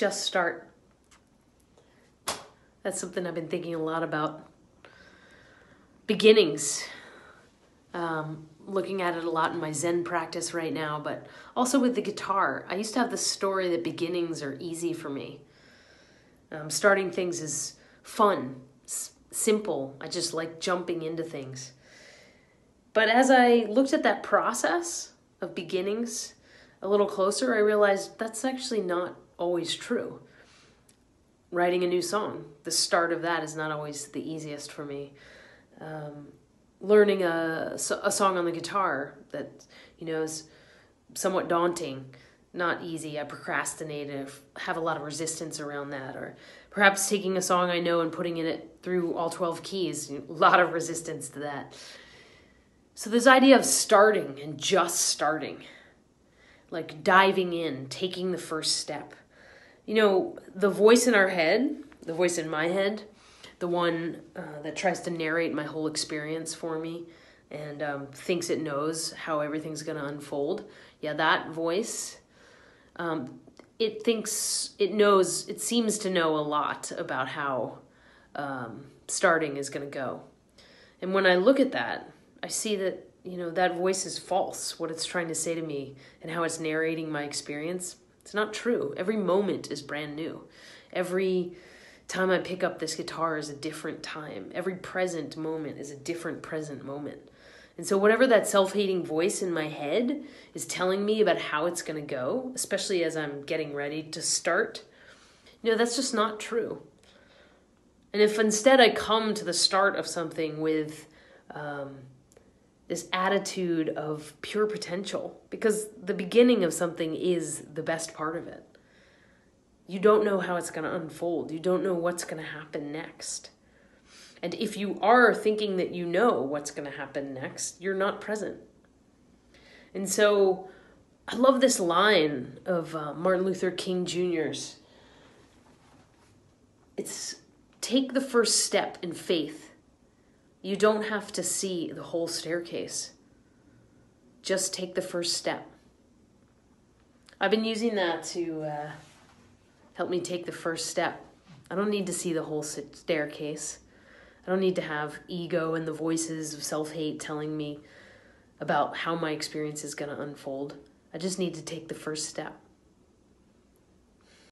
just start. That's something I've been thinking a lot about. Beginnings. Um, looking at it a lot in my Zen practice right now, but also with the guitar. I used to have the story that beginnings are easy for me. Um, starting things is fun, simple. I just like jumping into things. But as I looked at that process of beginnings a little closer, I realized that's actually not always true. Writing a new song, the start of that is not always the easiest for me. Um, learning a, a song on the guitar that, you know, is somewhat daunting, not easy. I procrastinate and have a lot of resistance around that. Or perhaps taking a song I know and putting it through all 12 keys, a lot of resistance to that. So, this idea of starting and just starting, like diving in, taking the first step. You know, the voice in our head, the voice in my head, the one uh, that tries to narrate my whole experience for me and um, thinks it knows how everything's going to unfold. Yeah, that voice, um, it thinks it knows, it seems to know a lot about how um, starting is going to go. And when I look at that, I see that, you know, that voice is false, what it's trying to say to me and how it's narrating my experience. It's not true. Every moment is brand new. Every time I pick up this guitar is a different time. Every present moment is a different present moment. And so, whatever that self hating voice in my head is telling me about how it's going to go, especially as I'm getting ready to start, you know, that's just not true. And if instead I come to the start of something with um, this attitude of pure potential, because the beginning of something is the best part of it, you don't know how it's going to unfold. You don't know what's going to happen next. And if you are thinking that you know what's going to happen next, you're not present. And so I love this line of uh, Martin Luther King Jr.'s. It's take the first step in faith. You don't have to see the whole staircase. Just take the first step. I've been using that to uh, help me take the first step. I don't need to see the whole staircase. I don't need to have ego and the voices of self hate telling me about how my experience is going to unfold. I just need to take the first step.